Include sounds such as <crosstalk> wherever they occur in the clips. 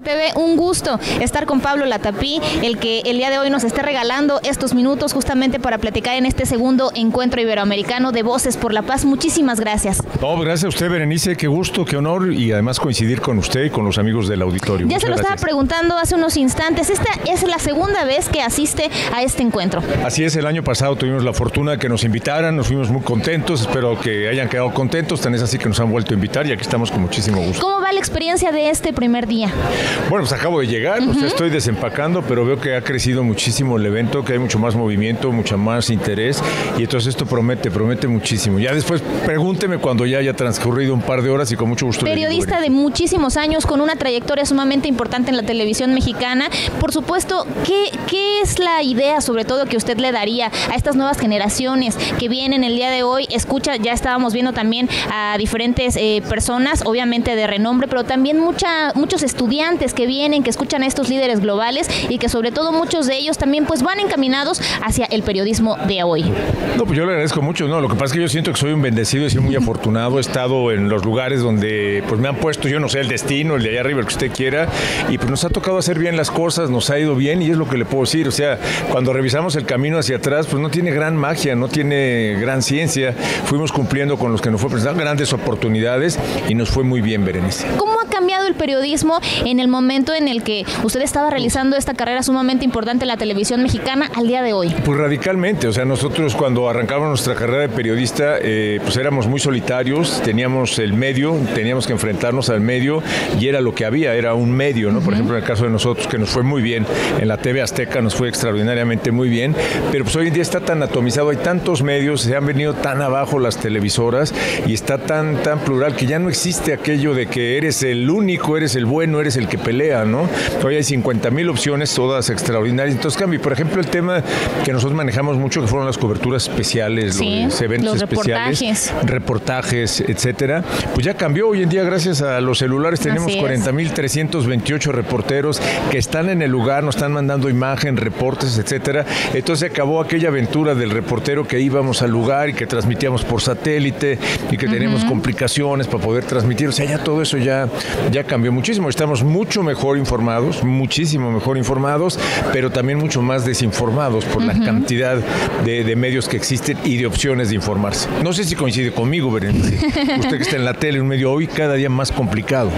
TV, un gusto estar con Pablo Latapí, el que el día de hoy nos esté regalando estos minutos justamente para platicar en este segundo encuentro iberoamericano de Voces por la Paz. Muchísimas gracias. No, gracias a usted, Berenice, qué gusto, qué honor y además coincidir con usted y con los amigos del auditorio. Ya se lo estaba preguntando hace unos instantes, esta es la segunda vez que asiste a este encuentro. Así es, el año pasado tuvimos la fortuna de que nos invitaran, nos fuimos muy contentos, espero que hayan quedado contentos, tan es así que nos han vuelto a invitar y aquí estamos con muchísimo gusto. ¿Cómo va la experiencia de este primer día? Bueno, pues acabo de llegar, estoy desempacando, pero veo que ha crecido muchísimo el evento, que hay mucho más movimiento, mucho más interés y entonces esto promete, promete muchísimo. Ya después pregúnteme cuando ya haya transcurrido un par de horas y con mucho gusto. Periodista de muchísimos años, con una trayectoria sumamente importante en la televisión mexicana. Por supuesto, ¿qué, qué es la idea sobre todo que usted le daría a estas nuevas generaciones que vienen el día de hoy? Escucha, ya estábamos viendo también a diferentes eh, personas, obviamente de renombre, pero también mucha, muchos estudiantes que vienen, que escuchan a estos líderes globales y que sobre todo muchos de ellos también pues van encaminados hacia el periodismo de hoy. No, pues yo le agradezco mucho, no, lo que pasa es que yo siento que soy un bendecido y soy muy <laughs> afortunado, he estado en los lugares donde pues me han puesto, yo no sé, el destino, el de allá arriba, el que usted quiera, y pues nos ha tocado hacer bien las cosas, nos ha ido bien y es lo que le puedo decir, o sea, cuando revisamos el camino hacia atrás, pues no tiene gran magia, no tiene gran ciencia, fuimos cumpliendo con los que nos fue presentando grandes oportunidades y nos fue muy bien, Berenice. ¿Cómo ha cambiado el periodismo en el momento en el que usted estaba realizando esta carrera sumamente importante en la televisión mexicana al día de hoy? Pues radicalmente, o sea, nosotros cuando arrancamos nuestra carrera de periodista, eh, pues éramos muy solitarios, teníamos el medio, teníamos que enfrentarnos al medio y era lo que había, era un medio, ¿no? Por ejemplo, en el caso de nosotros, que nos fue muy bien, en la TV Azteca nos fue extraordinariamente muy bien, pero pues hoy en día está tan atomizado, hay tantos medios, se han venido tan abajo las televisoras y está tan, tan plural que ya no existe aquello de que eres el único, eres el bueno, eres el que pelea, ¿no? Hoy hay 50 mil opciones, todas extraordinarias. Entonces, cambio, por ejemplo, el tema que nosotros manejamos mucho, que fueron las coberturas especiales, los eventos especiales, reportajes. reportajes, etcétera, pues ya cambió. Hoy en día, gracias a los celulares, tenemos 40 mil 328 reporteros que están en el lugar, nos están mandando imagen, reportes, etcétera. Entonces acabó aquella aventura del reportero que íbamos al lugar y que transmitíamos por satélite y que teníamos complicaciones para poder transmitir. O sea, ya todo eso ya, ya cambió muchísimo. Estamos mucho mejor informados, muchísimo mejor informados, pero también mucho más desinformados por la cantidad de, de, medios que existen y de opciones de informarse. No sé si coincide conmigo, Berenice. usted que está en la tele, un medio hoy cada día más complicado.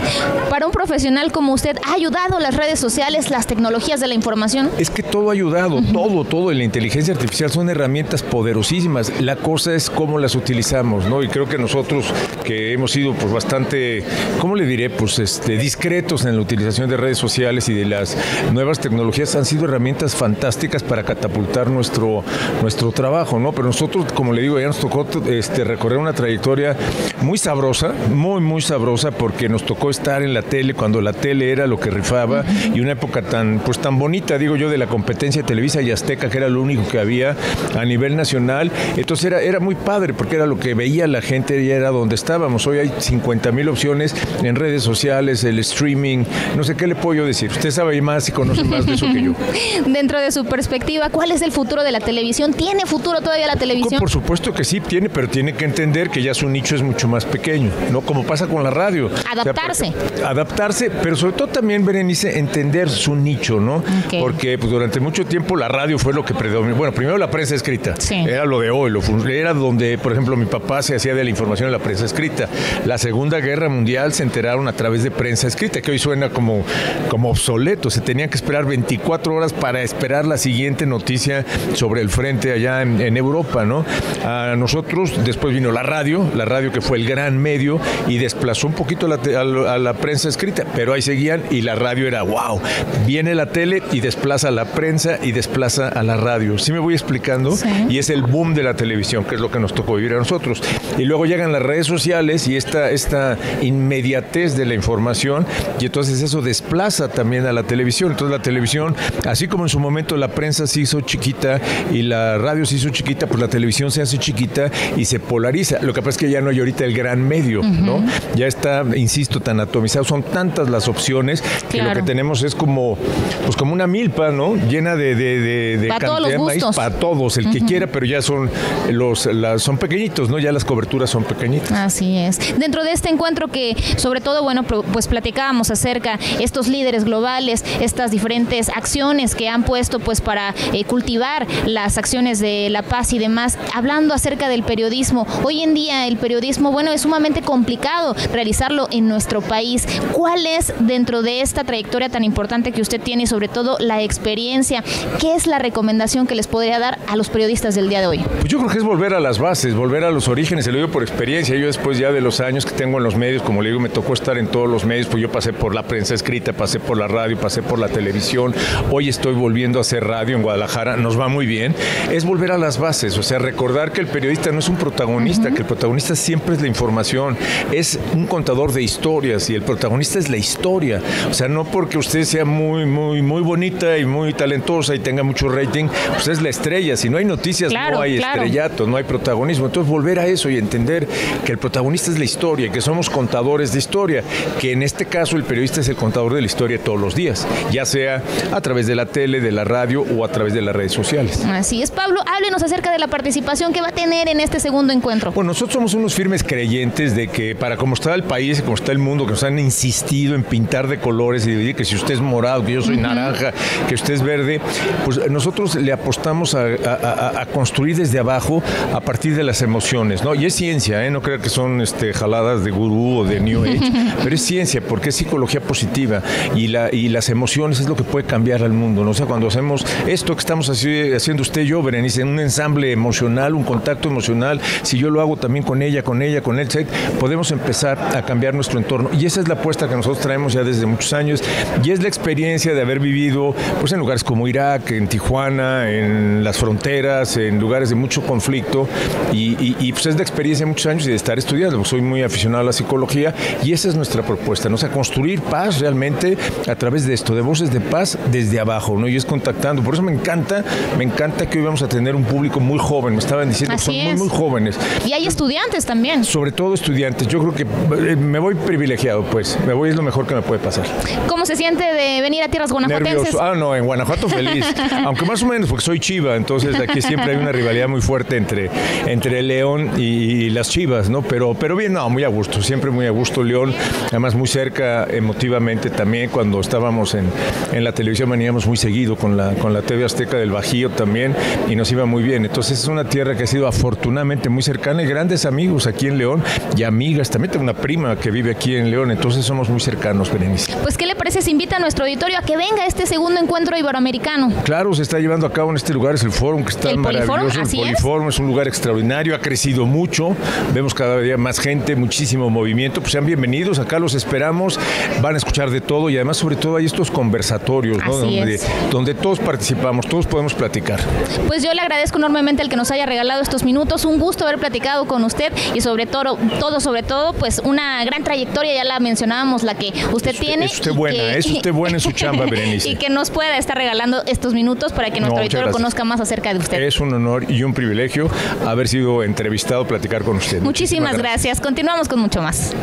Para un profesional como usted, ¿ha ayudado las redes sociales, las tecnologías de la información? Es que todo ha ayudado, todo, todo. La inteligencia artificial son herramientas poderosísimas. La cosa es cómo las utilizamos, ¿no? Y creo que nosotros que hemos sido pues bastante, ¿cómo le diré? Pues este, discretos en la utilización de redes sociales y de las nuevas tecnologías han sido herramientas fantásticas para catapultar nuestro, nuestro trabajo, ¿no? Pero nosotros, como le digo, ya nos tocó este, recorrer una trayectoria muy sabrosa, muy, muy sabrosa, porque nos tocó estar en la tele cuando la tele era lo que rifaba y una época tan, pues tan bonita, digo yo, de la competencia de Televisa y Azteca, que era lo único que había a nivel nacional. Entonces era, era muy padre porque era lo que veía la gente y era donde estábamos. Hoy hay 50 mil opciones en redes sociales, el streaming, no sé qué le puedo yo decir. Usted sabe más y conoce más de eso que yo. <laughs> Dentro de su perspectiva, ¿cuál es el futuro de la televisión? ¿Tiene futuro todavía la televisión? Por supuesto que sí tiene, pero tiene que entender que ya su nicho es mucho más pequeño, ¿no? Como pasa con la radio. Adaptarse. O sea, adaptarse, pero sobre todo también, Berenice, entender su nicho, ¿no? Okay. Porque pues, durante mucho tiempo la radio fue lo que predominó. Bueno, primero la prensa escrita. Sí. Era lo de hoy, lo, era donde, por ejemplo, mi papá se hacía de la información en la prensa escrita. La Segunda Guerra Mundial se enteraron a través de prensa escrita, que hoy suena como, como obsoleto. Se tenían que esperar 24 horas para esperar la siguiente noticia sobre el frente allá en, en Europa, ¿no? A nosotros, después vino la radio, la radio que fue el gran medio y desplazó un poquito la, a, a la prensa escrita, pero ahí seguían y la radio era wow. Viene la tele y desplaza a la prensa y desplaza a la radio. ¿Sí me voy explicando? Sí. Y es el boom de la televisión, que es lo que nos tocó vivir a nosotros. Y luego llegan las redes sociales y esta, esta inmediatez de la información y entonces eso desplaza también a la televisión. Entonces la televisión, así como en su momento la prensa se hizo chiquita y la radio se hizo chiquita, pues la televisión se hace chiquita y se polariza. Lo que pasa es que ya no hay ahorita el gran medio, uh -huh. ¿no? Ya está, insisto, tan atomizado, son tantas las opciones que claro. lo que tenemos es como, pues como una milpa, ¿no? Llena de, de, de, de para cantidad de maíz para todos, el uh -huh. que quiera, pero ya son los las, son pequeñitos, ¿no? Ya las coberturas son pequeñitas. Así es. Dentro de este encuentro que, sobre todo, bueno, pues platicábamos acerca Estos líderes globales, estas diferentes acciones que han puesto pues para eh, cultivar las acciones de la paz y demás, hablando acerca del periodismo. Hoy en día el periodismo, bueno, es sumamente complicado realizarlo en nuestro país. ¿Cuál es dentro de esta trayectoria tan importante que usted tiene y sobre todo la experiencia? ¿Qué es la recomendación que les podría dar a los periodistas del día de hoy? Pues yo creo que es volver a las bases, volver a los orígenes, se lo digo por experiencia. Yo después ya de los años que tengo en los medios, como le digo, me tocó estar en todos los medios, pues yo pasé por la prensa escrita, pasé por la radio, pasé por la televisión. Hoy estoy volviendo a hacer radio en Guadalajara, nos va muy bien. Es volver a las bases, o sea, recordar que el periodista no es un protagonista, que el protagonista siempre es la información, es un contador de historias y el protagonista es la historia. O sea, no porque usted sea muy, muy, muy bonita y muy talentosa y tenga mucho rating, pues es la estrella. Si no hay noticias, no hay estrellato, no hay protagonismo. Entonces, volver a eso y entender que el protagonista es la historia, que somos contadores de historia, que en este caso el periodista es el contador de la historia todos los días, ya sea a través de la tele, de la radio o a través de las redes sociales. Así es, Pablo, háblenos acerca de la participación que va a tener en este segundo encuentro. Bueno, nosotros somos unos firmes creyentes de que para como está el país, como está el mundo, que nos han insistido en pintar de colores y decir que si usted es morado, que yo soy naranja, que usted es verde, pues nosotros le apostamos a, construir desde abajo a partir de las emociones, ¿no? Y es ciencia, ¿eh? No creo que son este, jaladas de gurú o de New Age, <laughs> pero es ciencia porque es psicología positiva y, la, y las emociones es lo que puede cambiar al mundo, ¿no? O sea, cuando hacemos esto que estamos haciendo usted y yo, Berenice, en un ensamble emocional, un contacto emocional, si yo lo hago también con ella, con ella, con él, podemos empezar a cambiar nuestro entorno. Y esa es la apuesta que nosotros traemos ya desde muchos años y es la experiencia de haber vivido pues, en lugares como Irak, en Tijuana, en las fronteras, en lugares de mucho conflicto y, y, pues es la experiencia de muchos años y de estar estudiando. Soy muy aficionado a la psicología y esa es nuestra propuesta, ¿no? O sea, construir paz realmente a través de esto, de voces de paz desde abajo, ¿no? Y es contactando. Por eso me encanta, me encanta que hoy vamos a tener un público muy joven. Me estaban diciendo que son muy, muy jóvenes. Y hay estudiantes también. Sobre todo estudiantes. Yo creo que eh, me voy privilegiado, pues. Me voy es lo mejor que me puede pasar. ¿Cómo se siente de venir a tierras guanajuatenses? Ah, no, en Guanajuato feliz. <laughs> Aunque más o menos, porque soy chiva, entonces aquí siempre hay una rivalidad muy fuerte entre, entre León y, las chivas, ¿no? Pero, pero bien, no, muy a gusto, siempre muy a gusto León. Además, muy cerca emotivamente también cuando estábamos en, en la televisión veníamos muy seguido con la, con la TV Azteca del Bajío también y nos iba muy bien. Entonces es una tierra que ha sido afortunadamente muy cercana y grandes amigos aquí en León y amigas. También tengo una prima que vive aquí en León, entonces somos muy cercanos, Berenice. Pues, ¿qué le parece? Se invita a nuestro auditorio a que venga este segundo encuentro iberoamericano. Claro, se está llevando a cabo en este lugar, es el Fórum, que está el maravilloso. el Poliforum es. un lugar extraordinario, ha crecido mucho, vemos cada día más gente, muchísimo movimiento. Pues sean bienvenidos, acá los esperamos, van a escuchar de todo y además, sobre todo, hay estos conversatorios, ¿no? Donde, donde todos participamos, todos podemos platicar. Pues yo le agradezco enormemente el que nos haya regalado estos minutos, un gusto haber platicado con usted y sobre todo, todo sobre todo, pues una gran trayectoria, ya la mencionábamos, la que usted, tiene. Es usted buena, es usted buena en su chamba, <laughs> Berenice. y que nos pueda estar regalando estos minutos para que nuestro auditorio conozca más acerca de usted. Es un honor y un privilegio haber sido entrevistado, platicar con usted. Muchísimas, gracias. Continuamos con mucho más.